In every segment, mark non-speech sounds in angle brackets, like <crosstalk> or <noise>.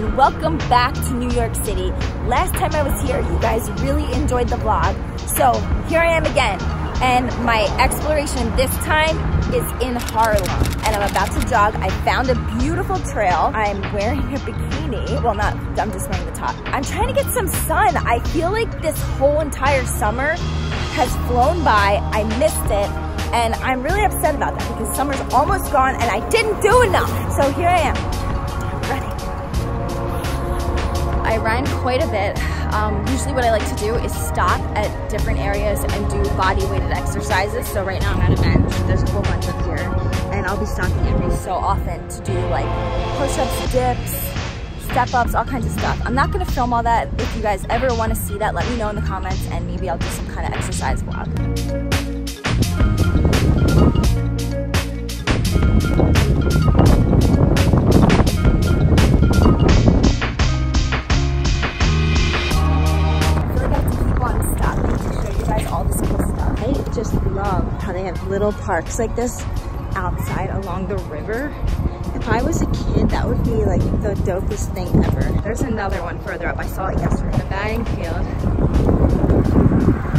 and welcome back to New York City. Last time I was here, you guys really enjoyed the vlog. So here I am again, and my exploration this time is in Harlem, and I'm about to jog. I found a beautiful trail. I'm wearing a bikini. Well, not, I'm just wearing the top. I'm trying to get some sun. I feel like this whole entire summer has flown by. I missed it, and I'm really upset about that because summer's almost gone and I didn't do enough. So here I am. Run quite a bit. Um, usually what I like to do is stop at different areas and do body weighted exercises. So right now I'm at a bench, there's a whole bunch up here, and I'll be stopping every so often to do like push-ups, dips, step ups, all kinds of stuff. I'm not gonna film all that. If you guys ever wanna see that, let me know in the comments and maybe I'll do some kind of exercise vlog. Little parks like this outside along the river. If I was a kid, that would be like the dopest thing ever. There's another one further up. I saw it yesterday. The batting field.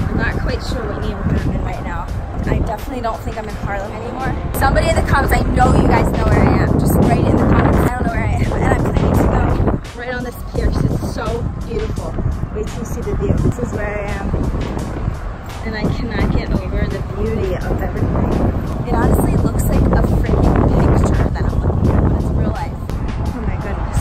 I'm not quite sure what neighborhood I'm in right now. I definitely don't think I'm in Harlem anymore. Somebody in the comments, I know you guys know where I am. Just write in the comments. I don't know where I am. And I'm planning to go right on this pier because it's so beautiful. Wait till you see the view. This is where I am. And I cannot get over the beauty of everything. It honestly looks like a freaking picture that I'm looking at, but it's real life. Oh my goodness.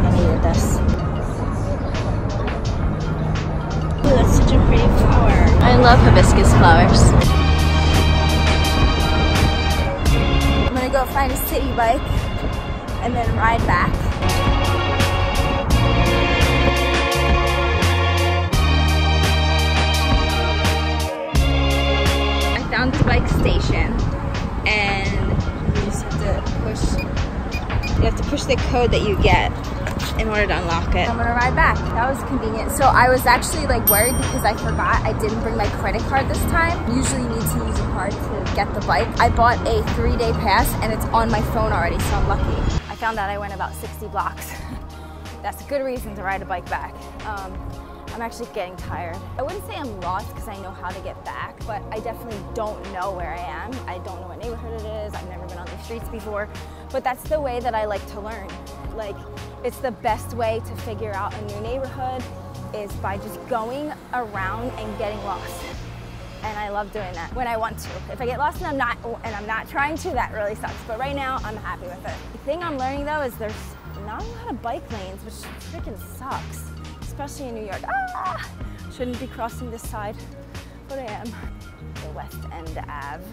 I needed this. Ooh, that's such a pretty flower. I love hibiscus flowers. Find a Citi Bike and then ride back. I found the bike station and you just have to push you have to push the code that you get in order to unlock it. I'm gonna ride back. That was convenient. So I was actually like worried because I forgot I didn't bring my credit card this time. Usually you need to use a card to get the bike. I bought a three day pass and it's on my phone already, so I'm lucky. I found out I went about 60 blocks. <laughs> That's a good reason to ride a bike back. Um, I'm actually getting tired. I wouldn't say I'm lost because I know how to get back, but I definitely don't know where I am. I don't know what neighborhood it is. I've never been on these streets before, but that's the way that I like to learn. Like, it's the best way to figure out a new neighborhood is by just going around and getting lost. And I love doing that when I want to. If I get lost and I'm not and I'm not trying to, that really sucks. But right now, I'm happy with it. The thing I'm learning though is there's not a lot of bike lanes, which freaking sucks especially in New York. Ah! Shouldn't be crossing this side, but I am. The West End Ave.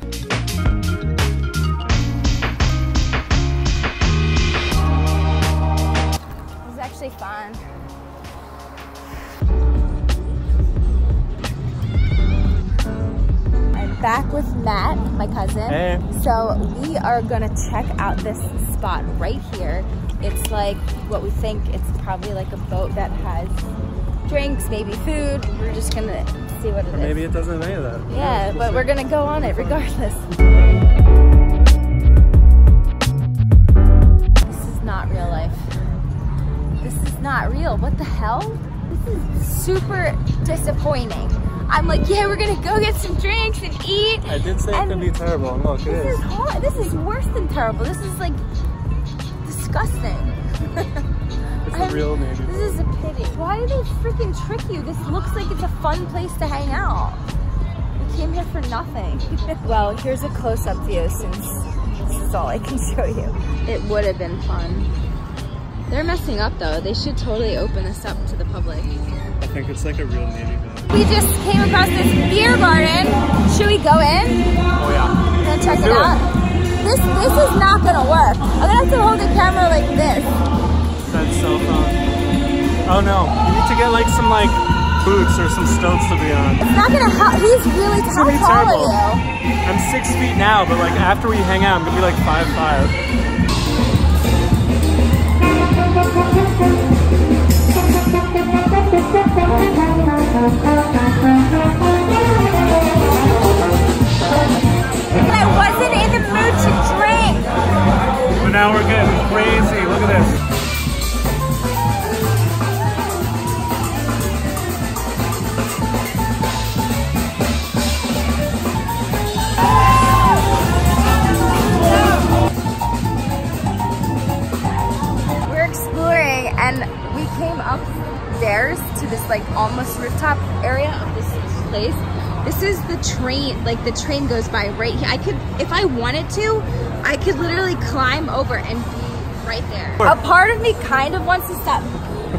actually fun. I'm back with Matt, my cousin. Hey. So we are gonna check out this spot right here it's like what we think. It's probably like a boat that has drinks, maybe food. We're just gonna see what it or maybe it doesn't have any of that. Yeah, we'll but see. we're gonna go on it regardless. <laughs> This is not real life. This is not real. What the hell? This is super disappointing. I'm like, yeah, we're gonna go get some drinks and eat. I did say it could be terrible. Look, it this is. is this is worse than terrible. This is like disgusting. <laughs> it's a real neighborhood. This is a pity. Why do they freaking trick you? This looks like it's a fun place to hang out. We came here for nothing. <laughs> well, here's a close-up view since this is all I can <laughs> show you. It would have been fun. They're messing up though. They should totally open this up to the public. I think it's like a real navy bar. We just came across this beer garden. Should we go in? Oh yeah. Gonna check it out? This this is not gonna work. I'm gonna have to hold the camera like this. That's so fun. Oh no, you need to get like some like boots or some stilts to be on. It's not gonna help. He's really tall. How tall terrible. are you? I'm six feet now, but like after we hang out, I'm gonna be like five five. This like almost rooftop area of this place. This is the train, like the train goes by right here. I could, if I wanted to, I could literally climb over and be right there. A part of me kind of wants to stop,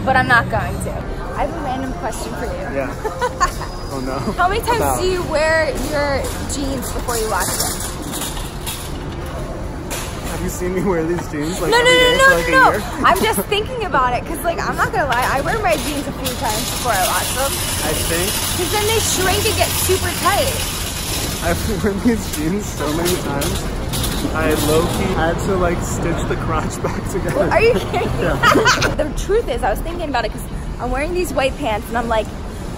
but I'm not going to. I have a random question for you. Yeah. <laughs> oh no. How many times do you wear your jeans before you wash them? Have you seen me wear these jeans like No, no, no, no, like no. I'm just thinking about it because, like, I'm not gonna lie, I wear my jeans a few times before I wash them I think because then they shrink and get super tight. I've <laughs> worn these jeans so many times. I low-key had to like stitch the crotch <laughs> back together. Are you kidding? Yeah. <laughs> the truth is, I was thinking about it because I'm wearing these white pants and I'm like,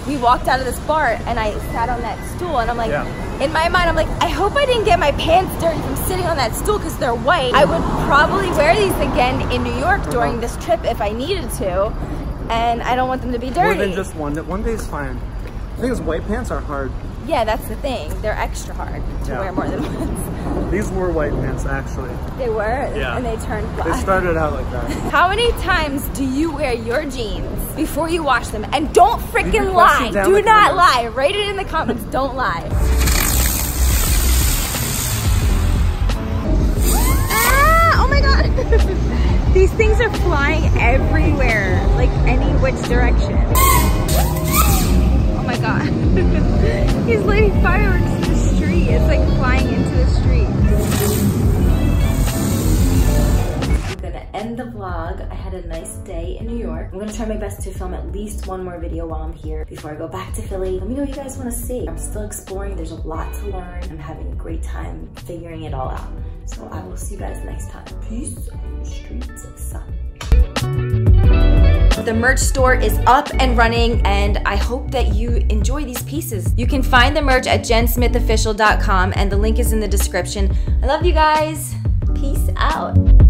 we walked out of this bar and I sat on that stool and I'm like, Yeah. in my mind, I'm like, I hope I didn't get my pants dirty from sitting on that stool because they're white. I would probably wear these again in New York during Uh-huh. this trip if I needed to, and I don't want them to be dirty. More than just one. One day is fine. The thing is, white pants are hard. Yeah, that's the thing. They're extra hard to Yeah. wear more than once. <laughs> These were white pants actually. They were, Yeah. and they turned black. They started out like that. <laughs> How many times do you wear your jeans before you wash them? And don't freaking lie. Do not comments. lie. Write it in the comments. Don't lie. Ah, oh my god. <laughs> These things are flying everywhere, like any which direction. Oh my god. <laughs> He's lighting fireworks in the street. It's like flying into the street. I'm gonna end the vlog. I had a nice day in New York. I'm gonna try my best to film at least one more video while I'm here before I go back to Philly. Let me know what you guys wanna see. I'm still exploring. There's a lot to learn. I'm having a great time figuring it all out. So I will see you guys next time. Peace on the streets sun. The merch store is up and running, and I hope that you enjoy these pieces. You can find the merch at jensmithofficial.com, and the link is in the description. I love you guys. Peace out.